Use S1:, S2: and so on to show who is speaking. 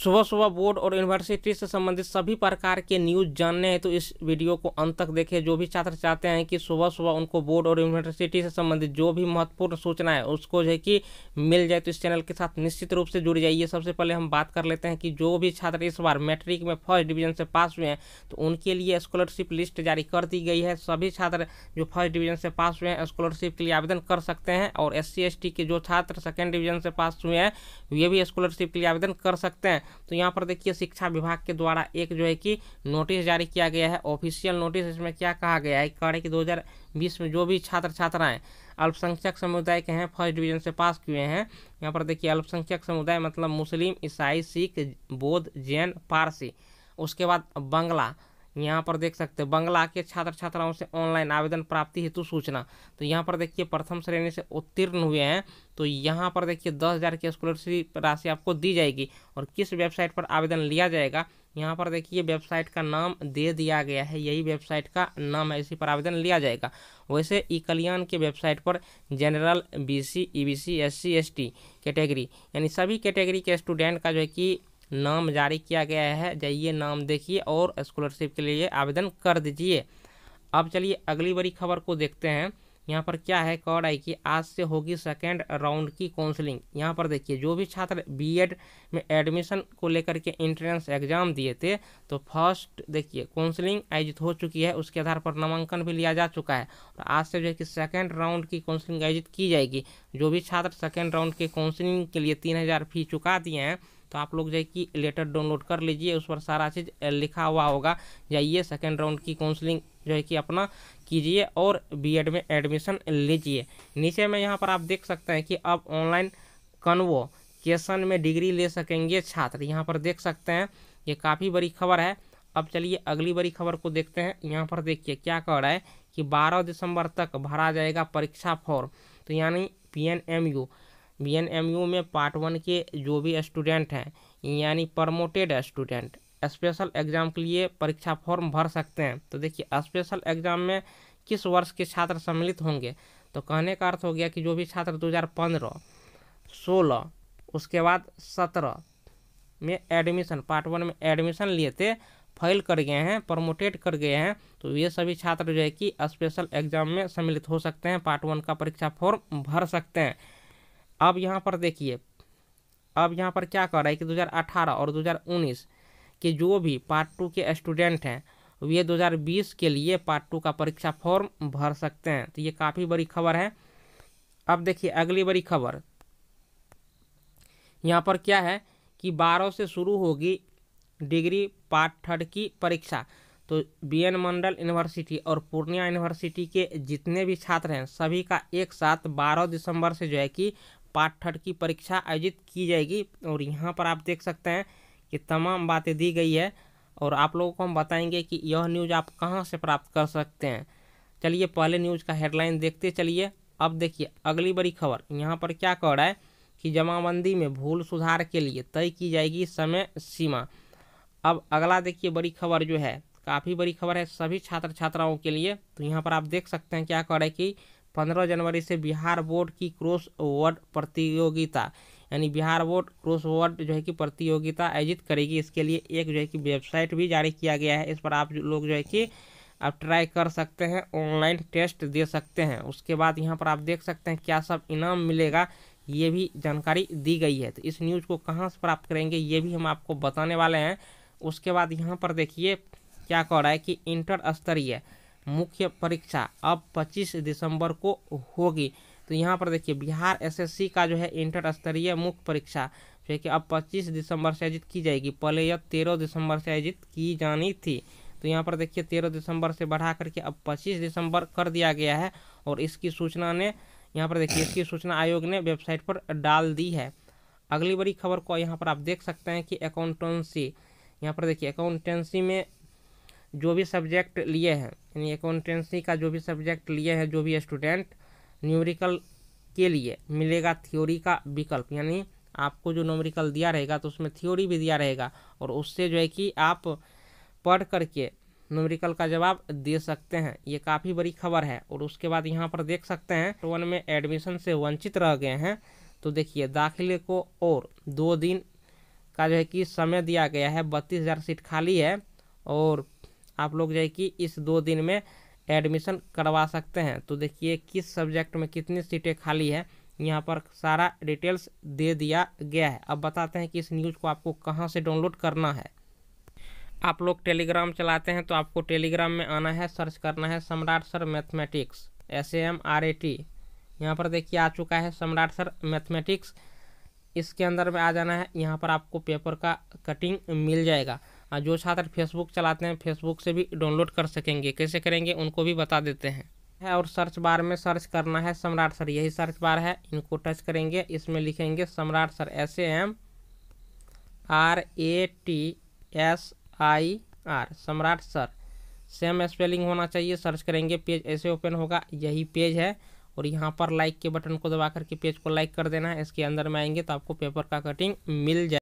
S1: सुबह सुबह बोर्ड और यूनिवर्सिटी से संबंधित सभी प्रकार के न्यूज़ जानने हैं तो इस वीडियो को अंत तक देखें। जो भी छात्र चाहते हैं कि सुबह सुबह उनको बोर्ड और यूनिवर्सिटी से संबंधित जो भी महत्वपूर्ण सूचना है, उसको जो है कि मिल जाए तो इस चैनल के साथ निश्चित रूप से जुड़ जाइए। सबसे पहले हम बात कर लेते हैं कि जो भी छात्र इस बार मैट्रिक में फ़र्स्ट डिवीज़न से पास हुए हैं तो उनके लिए स्कॉलरशिप लिस्ट जारी कर दी गई है। सभी छात्र जो फ़र्स्ट डिवीज़न से पास हुए हैं स्कॉलरशिप के लिए आवेदन कर सकते हैं और एस सी के जो छात्र सेकेंड डिवीज़न से पास हुए हैं, वे भी स्कॉलरशिप के लिए आवेदन कर सकते हैं। तो यहाँ पर देखिए, शिक्षा विभाग के द्वारा एक जो है कि नोटिस जारी किया गया है। ऑफिशियल नोटिस, इसमें क्या कहा गया है? कह रहे कि 2020 में जो भी छात्र छात्राएँ अल्पसंख्यक समुदाय के हैं, फ़र्स्ट डिवीज़न से पास किए हैं, यहाँ पर देखिए, अल्पसंख्यक समुदाय मतलब मुस्लिम, ईसाई, सिख, बौद्ध, जैन, पारसी, उसके बाद बंगला। यहाँ पर देख सकते हैं, बंगला के छात्र छात्राओं से ऑनलाइन आवेदन प्राप्ति हेतु सूचना। तो यहाँ पर देखिए, प्रथम श्रेणी से उत्तीर्ण हुए हैं। तो यहाँ पर देखिए, दस हज़ार की स्कॉलरशिप राशि आपको दी जाएगी और किस वेबसाइट पर आवेदन लिया जाएगा? यहाँ पर देखिए वेबसाइट का नाम दे दिया गया है। यही वेबसाइट का नाम है, इसी पर आवेदन लिया जाएगा। वैसे ई कल्याण के वेबसाइट पर general BC EBC SC ST category यानी सभी कैटेगरी के स्टूडेंट का जो है कि नाम जारी किया गया है। जाइए नाम देखिए और स्कॉलरशिप के लिए आवेदन कर दीजिए। अब चलिए अगली बड़ी खबर को देखते हैं। यहाँ पर क्या है? कॉड आई कि आज से होगी सेकेंड राउंड की काउंसलिंग यहाँ पर देखिए, जो भी छात्र बीएड में एडमिशन को लेकर के इंट्रेंस एग्ज़ाम दिए थे तो फ़र्स्ट देखिए काउंसलिंग आयोजित हो चुकी है। उसके आधार पर नामांकन भी लिया जा चुका है। और आज से जो है कि सेकेंड राउंड की काउंसलिंग आयोजित की जाएगी। जो भी छात्र सेकेंड राउंड के काउंसलिंग के लिए तीन हज़ार फ़ी चुका दिए हैं तो आप लोग जो कि लेटर डाउनलोड कर लीजिए, उस पर सारा चीज़ लिखा हुआ होगा। जाइए सेकेंड राउंड की काउंसलिंग जो है कि अपना कीजिए और बीएड में एडमिशन लीजिए। नीचे में यहाँ पर आप देख सकते हैं कि अब ऑनलाइन कन्वो केसन में डिग्री ले सकेंगे छात्र। यहाँ पर देख सकते हैं, ये काफ़ी बड़ी खबर है। अब चलिए, अगली बड़ी खबर को देखते हैं। यहाँ पर देखिए, क्या कह रहा है कि 12 दिसंबर तक भरा जाएगा परीक्षा फॉर्म तो यानी P N M U B N M U में पार्ट वन के जो भी स्टूडेंट हैं यानी प्रमोटेड स्टूडेंट स्पेशल एग्ज़ाम के लिए परीक्षा फॉर्म भर सकते हैं। तो देखिए स्पेशल एग्ज़ाम में किस वर्ष के छात्र सम्मिलित होंगे? तो कहने का अर्थ हो गया कि जो भी छात्र 2015, 16 उसके बाद 17 में एडमिशन पार्ट वन में एडमिशन लिए थे फ़ाइल कर गए हैं प्रमोटेड कर गए हैं तो ये सभी छात्र जो है कि स्पेशल एग्ज़ाम में सम्मिलित हो सकते हैं पार्ट वन का परीक्षा फॉर्म भर सकते हैं। अब यहाँ पर देखिए, अब यहाँ पर क्या कर रहा है कि 2018 और 2019 के जो भी पार्ट टू के स्टूडेंट हैं, वे 2020 के लिए पार्ट टू का परीक्षा फॉर्म भर सकते हैं। तो ये काफ़ी बड़ी खबर है। अब देखिए, अगली बड़ी खबर। यहाँ पर क्या है कि बारह से शुरू होगी डिग्री पार्ट थर्ड की परीक्षा। तो बी एन मंडल यूनिवर्सिटी और पूर्णिया यूनिवर्सिटी के जितने भी छात्र हैं, सभी का एक साथ 12 दिसंबर से जो है कि पार्ट थर्ड की परीक्षा आयोजित की जाएगी। और यहाँ पर आप देख सकते हैं कि तमाम बातें दी गई है और आप लोगों को हम बताएँगे कि यह न्यूज़ आप कहाँ से प्राप्त कर सकते हैं। चलिए, पहले न्यूज़ का हेडलाइन देखते चलिए। अब देखिए, अगली बड़ी खबर। यहाँ पर क्या कह रहा है कि जमाबंदी में भूल सुधार के लिए तय की जाएगी समय सीमा। अब अगला देखिए, बड़ी खबर जो है, काफ़ी बड़ी खबर है सभी छात्र छात्राओं के लिए। तो यहाँ पर आप देख सकते हैं क्या कह रहा है कि पंद्रह जनवरी से बिहार बोर्ड की क्रॉस वर्ड प्रतियोगिता, यानी बिहार बोर्ड क्रॉस वर्ड जो है कि प्रतियोगिता आयोजित करेगी। इसके लिए एक जो है कि वेबसाइट भी जारी किया गया है। इस पर आप लोग जो है कि आप ट्राई कर सकते हैं, ऑनलाइन टेस्ट दे सकते हैं। उसके बाद यहाँ पर आप देख सकते हैं क्या सब इनाम मिलेगा, ये भी जानकारी दी गई है। तो इस न्यूज़ को कहाँ से प्राप्त करेंगे, ये भी हम आपको बताने वाले हैं। उसके बाद यहाँ पर देखिए क्या कह रहा है कि इंटर स्तरीय मुख्य परीक्षा अब 25 दिसंबर को होगी। तो यहाँ पर देखिए, बिहार एसएससी का जो है इंटर स्तरीय मुख्य परीक्षा, जो है कि अब 25 दिसंबर से आयोजित की जाएगी। पहले यह 13 दिसंबर से आयोजित की जानी थी। तो यहाँ पर देखिए 13 दिसंबर से बढ़ा करके अब 25 दिसंबर कर दिया गया है और इसकी सूचना ने, यहाँ पर देखिए, इसकी सूचना आयोग ने वेबसाइट पर डाल दी है। अगली बड़ी खबर को यहाँ पर आप देख सकते हैं कि अकाउंटेंसी यहाँ पर देखिए अकाउंटेंसी में जो भी सब्जेक्ट लिए हैं यानी अकाउंटेंसी का जो भी सब्जेक्ट लिए हैं, जो भी स्टूडेंट न्यूमरिकल के लिए मिलेगा थ्योरी का विकल्प। यानी आपको जो न्यूमेरिकल दिया रहेगा तो उसमें थ्योरी भी दिया रहेगा और उससे जो है कि आप पढ़ करके न्यूमेरिकल का जवाब दे सकते हैं। ये काफ़ी बड़ी खबर है और उसके बाद यहाँ पर देख सकते हैं तो वन में एडमिशन से वंचित रह गए हैं। तो देखिए, दाखिले को और दो दिन का जो है कि समय दिया गया है, बत्तीस हज़ार सीट खाली है और आप लोग जो है कि इस दो दिन में एडमिशन करवा सकते हैं। तो देखिए किस सब्जेक्ट में कितनी सीटें खाली है, यहाँ पर सारा डिटेल्स दे दिया गया है। अब बताते हैं कि इस न्यूज़ को आपको कहाँ से डाउनलोड करना है। आप लोग टेलीग्राम चलाते हैं तो आपको टेलीग्राम में आना है सर्च करना है Samrat sir mathematics S M R A T यहाँ पर देखिए आ चुका है सम्राट सर मैथमेटिक्स इसके अंदर में आ जाना है, यहाँ पर आपको पेपर का कटिंग मिल जाएगा। जो छात्र फेसबुक चलाते हैं फेसबुक से भी डाउनलोड कर सकेंगे। कैसे करेंगे, उनको भी बता देते हैं। है, और सर्च बार में सर्च करना है सम्राट सर। यही सर्च बार है, इनको टच करेंगे। इसमें लिखेंगे Samrat sir. S M R A T S I R Samrat sir. Same spelling होना चाहिए सर्च करेंगे पेज ऐसे ओपन होगा। यही पेज है, और यहाँ पर लाइक के बटन को दबा करके पेज को लाइक कर देना है। इसके अंदर में आएँगे तो आपको पेपर का कटिंग मिल जाए